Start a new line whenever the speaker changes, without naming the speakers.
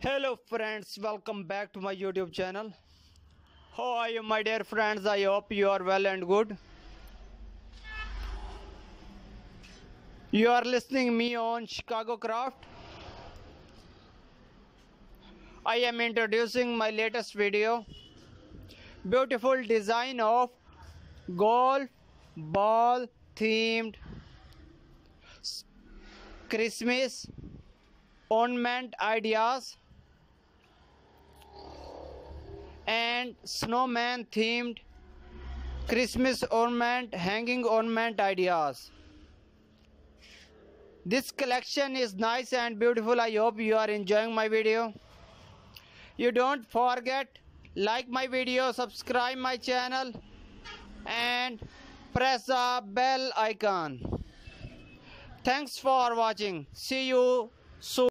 Hello friends, welcome back to my YouTube channel. How are you my dear friends? I hope you are well and good. You are listening me on Chicago Craft. I am introducing my latest video. Beautiful design of golf ball themed Christmas ornament ideas and snowman themed Christmas ornament hanging ornament ideas. This collection is nice and beautiful. I hope you are enjoying my video. You don't forget like my video, subscribe my channel and press the bell icon. Thanks for watching. See you soon.